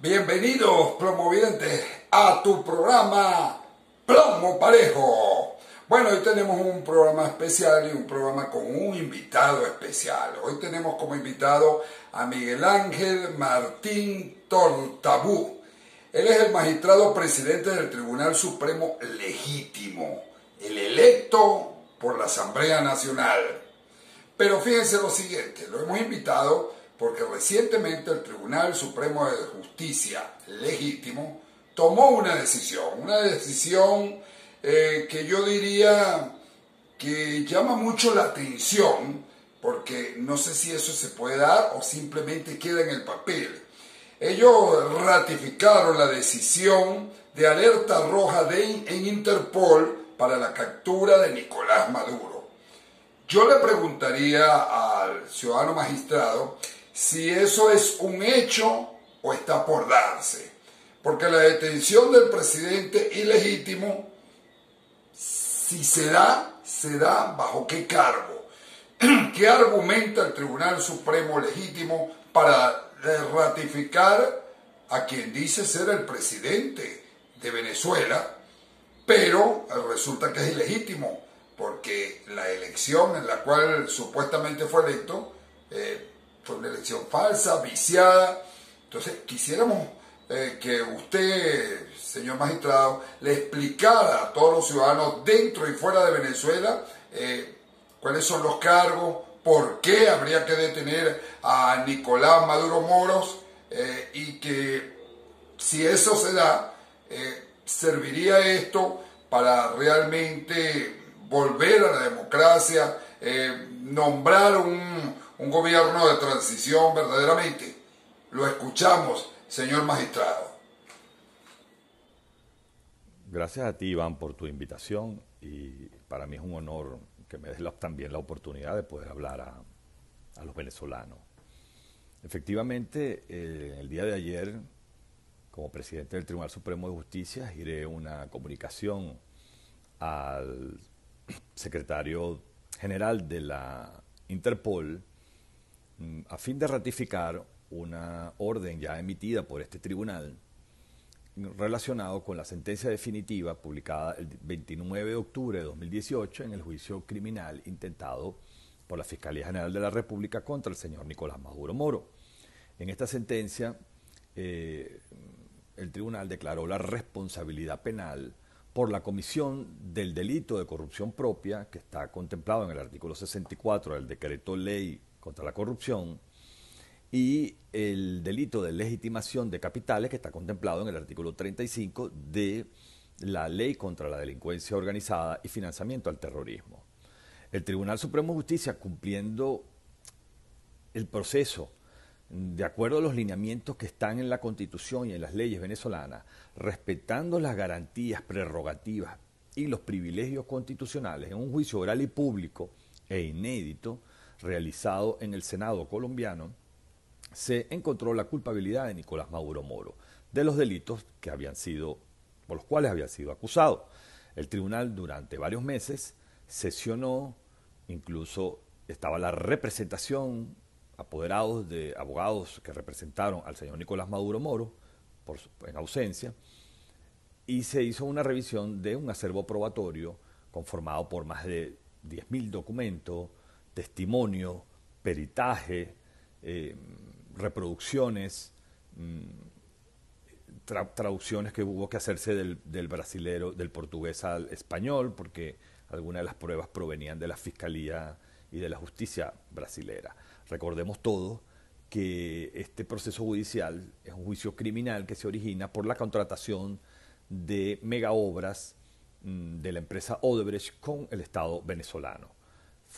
Bienvenidos, promovidentes, a tu programa Plomo Parejo. Bueno, hoy tenemos un programa especial y un programa con un invitado especial. Hoy tenemos como invitado a Miguel Ángel Martín Tortabú. Él es el magistrado presidente del Tribunal Supremo Legítimo, el electo por la Asamblea Nacional. Pero fíjense lo siguiente, lo hemos invitado porque recientemente el Tribunal Supremo de Justicia Legítimo tomó una decisión, una decisión eh, que yo diría que llama mucho la atención, porque no sé si eso se puede dar o simplemente queda en el papel. Ellos ratificaron la decisión de alerta roja de, en Interpol para la captura de Nicolás Maduro. Yo le preguntaría al ciudadano magistrado si eso es un hecho o está por darse. Porque la detención del presidente ilegítimo, si se da, se da bajo qué cargo. ¿Qué argumenta el Tribunal Supremo Legítimo para ratificar a quien dice ser el presidente de Venezuela, pero resulta que es ilegítimo, porque la elección en la cual supuestamente fue electo eh, fue una elección falsa, viciada. Entonces, quisiéramos eh, que usted, señor magistrado, le explicara a todos los ciudadanos dentro y fuera de Venezuela eh, cuáles son los cargos, por qué habría que detener a Nicolás Maduro Moros eh, y que si eso se da, serviría esto para realmente volver a la democracia, nombrar un, un gobierno de transición verdaderamente. Lo escuchamos, señor magistrado. Gracias a ti, Iván, por tu invitación y para mí es un honor que me des también la oportunidad de poder hablar a, los venezolanos. Efectivamente, eh, el día de ayer, como presidente del Tribunal Supremo de Justicia, giré una comunicación al secretario general de la Interpol a fin de ratificar una orden ya emitida por este tribunal relacionado con la sentencia definitiva publicada el 29 de octubre de 2018 en el juicio criminal intentado por la Fiscalía General de la República contra el señor Nicolás Maduro Moro. En esta sentencia, eh, el tribunal declaró la responsabilidad penal por la comisión del delito de corrupción propia que está contemplado en el artículo 64 del decreto ley contra la corrupción y el delito de legitimación de capitales que está contemplado en el artículo 35 de la Ley contra la Delincuencia Organizada y Financiamiento al Terrorismo. El Tribunal Supremo de Justicia, cumpliendo el proceso de acuerdo a los lineamientos que están en la Constitución y en las leyes venezolanas, respetando las garantías, prerrogativas y los privilegios constitucionales en un juicio oral y público e inédito, realizado en el Senado colombiano, se encontró la culpabilidad de Nicolás Maduro Moro de los delitos que habían sido, por los cuales había sido acusado. El tribunal durante varios meses sesionó, incluso estaba la representación, apoderados de abogados que representaron al señor Nicolás Maduro Moro, en ausencia, y se hizo una revisión de un acervo probatorio conformado por más de 10.000 documentos, testimonio, peritaje, eh, reproducciones, mm, traducciones que hubo que hacerse del, brasilero, del portugués al español, porque algunas de las pruebas provenían de la Fiscalía y de la Justicia brasilera. Recordemos todos que este proceso judicial es un juicio criminal que se origina por la contratación de megaobras mm, de la empresa Odebrecht con el Estado venezolano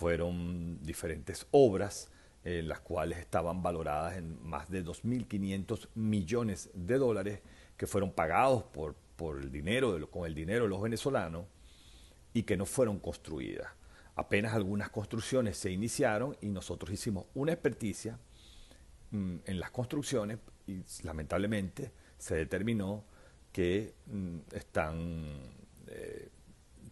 fueron diferentes obras, en las cuales estaban valoradas en más de 2.500 millones de dólares que fueron pagados por, por el dinero con el dinero de los venezolanos y que no fueron construidas. Apenas algunas construcciones se iniciaron y nosotros hicimos una experticia mm, en las construcciones y lamentablemente se determinó que mm, están eh,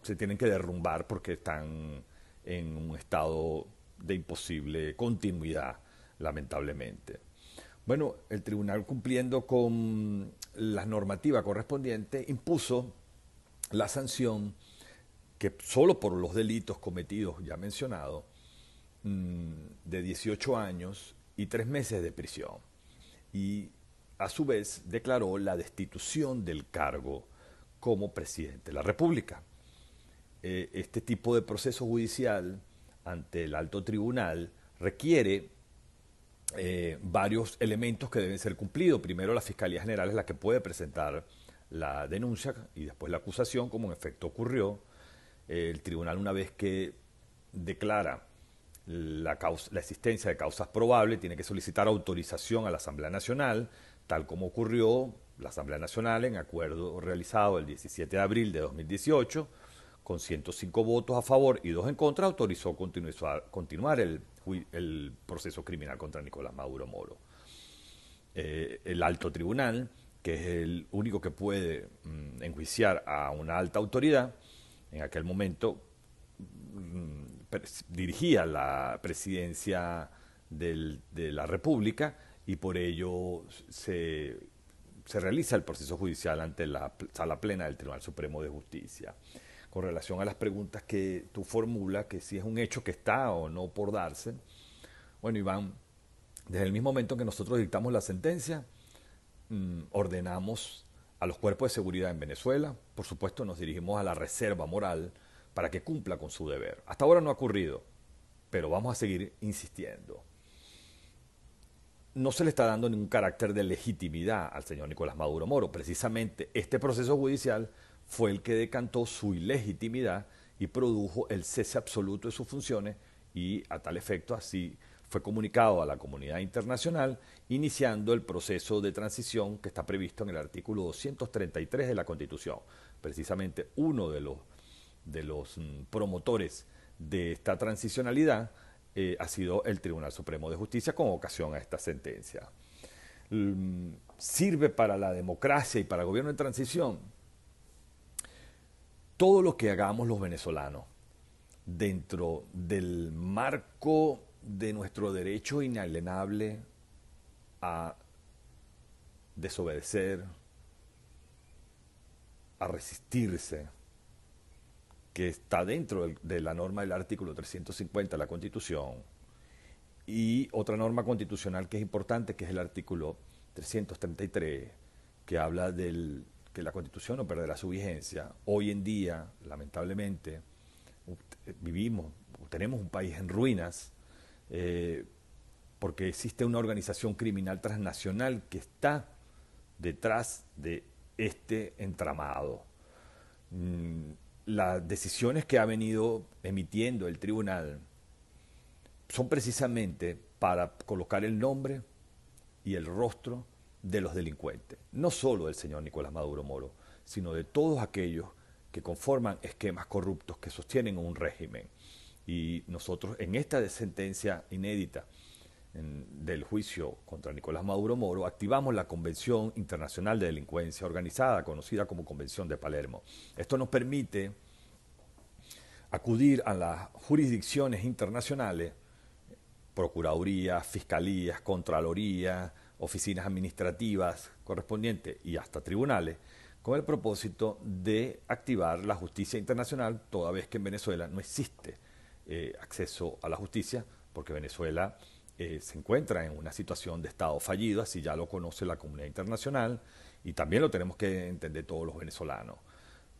se tienen que derrumbar porque están en un estado de imposible continuidad, lamentablemente. Bueno, el tribunal cumpliendo con la normativa correspondiente impuso la sanción que solo por los delitos cometidos ya mencionado, mm, de 18 años y tres meses de prisión. Y a su vez declaró la destitución del cargo como presidente de la República. Eh, este tipo de proceso judicial ante el alto tribunal requiere eh, varios elementos que deben ser cumplidos. Primero, la Fiscalía General es la que puede presentar la denuncia y después la acusación, como en efecto ocurrió. el tribunal, una vez que declara la, la existencia de causas probables, tiene que solicitar autorización a la Asamblea Nacional, tal como ocurrió la Asamblea Nacional en acuerdo realizado el 17 de abril de 2018 con 105 votos a favor y dos en contra, autorizó continuar el, proceso criminal contra Nicolás Maduro Moro. Eh, el alto tribunal, que es el único que puede mm, enjuiciar a una alta autoridad, en aquel momento mm, dirigía la presidencia de la República y por ello se realiza el proceso judicial ante la sala plena del Tribunal Supremo de Justicia con relación a las preguntas que tú formulas, que si es un hecho que está o no por darse. Bueno, Iván, desde el mismo momento que nosotros dictamos la sentencia, mm, ordenamos a los cuerpos de seguridad en Venezuela, por supuesto nos dirigimos a la reserva moral para que cumpla con su deber. Hasta ahora no ha ocurrido, pero vamos a seguir insistiendo. No se le está dando ningún carácter de legitimidad al señor Nicolás Maduro Moro. Precisamente este proceso judicial fue el que decantó su ilegitimidad y produjo el cese absoluto de sus funciones y a tal efecto así fue comunicado a la comunidad internacional iniciando el proceso de transición que está previsto en el artículo 233 de la Constitución. Precisamente uno de los, mm, promotores de esta transicionalidad eh, ha sido el Tribunal Supremo de Justicia con ocasión a esta sentencia. Mm, ¿Sirve para la democracia y para el gobierno de transición? Todo lo que hagamos los venezolanos dentro del marco de nuestro derecho inalienable a desobedecer, a resistirse, que está dentro de la norma del artículo 350 de la Constitución, y otra norma constitucional que es importante, que es el artículo 333, que habla del que la Constitución no perderá su vigencia. Hoy en día, lamentablemente, vivimos, tenemos un país en ruinas, eh, porque existe una organización criminal transnacional que está detrás de este entramado. Mm, las decisiones que ha venido emitiendo el tribunal son precisamente para colocar el nombre y el rostro de los delincuentes, no solo del señor Nicolás Maduro Moro, sino de todos aquellos que conforman esquemas corruptos que sostienen un régimen. Y nosotros en esta sentencia inédita del juicio contra Nicolás Maduro Moro activamos la Convención Internacional de Delincuencia Organizada, conocida como Convención de Palermo. Esto nos permite acudir a las jurisdicciones internacionales, Procuraduría, Fiscalías, Contraloría, oficinas administrativas correspondientes y hasta tribunales, con el propósito de activar la justicia internacional, toda vez que en Venezuela no existe eh, acceso a la justicia, porque Venezuela eh, se encuentra en una situación de Estado fallido, así ya lo conoce la comunidad internacional, y también lo tenemos que entender todos los venezolanos.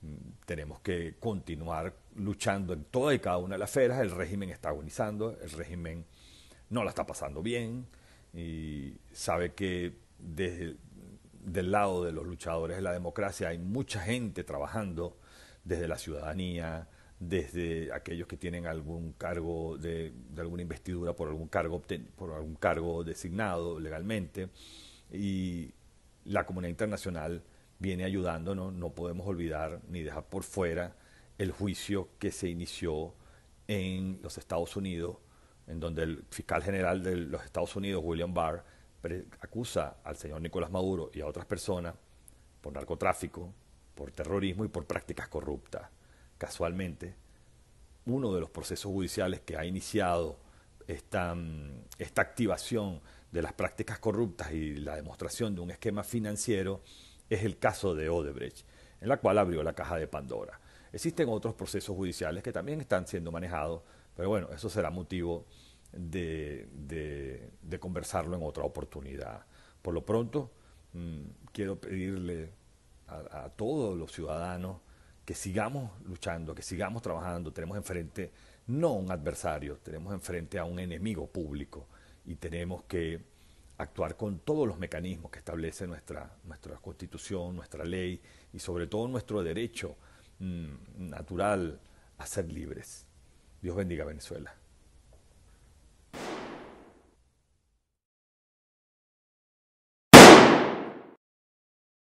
Mm, tenemos que continuar luchando en toda y cada una de las esferas, el régimen está agonizando, el régimen no la está pasando bien, y sabe que desde del lado de los luchadores de la democracia hay mucha gente trabajando desde la ciudadanía, desde aquellos que tienen algún cargo de, alguna investidura por algún cargo por algún cargo designado legalmente. Y la comunidad internacional viene ayudando, no podemos olvidar ni dejar por fuera el juicio que se inició en los Estados Unidos en donde el fiscal general de los Estados Unidos, William Barr, acusa al señor Nicolás Maduro y a otras personas por narcotráfico, por terrorismo y por prácticas corruptas. Casualmente, uno de los procesos judiciales que ha iniciado esta, mm, esta activación de las prácticas corruptas y la demostración de un esquema financiero es el caso de Odebrecht, en la cual abrió la caja de Pandora. Existen otros procesos judiciales que también están siendo manejados, pero bueno, eso será motivo de, conversarlo en otra oportunidad. Por lo pronto, mm, quiero pedirle a, todos los ciudadanos que sigamos luchando, que sigamos trabajando. Tenemos enfrente no un adversario, tenemos enfrente a un enemigo público y tenemos que actuar con todos los mecanismos que establece nuestra, constitución, nuestra ley y sobre todo nuestro derecho mm, natural a ser libres. Dios bendiga Venezuela.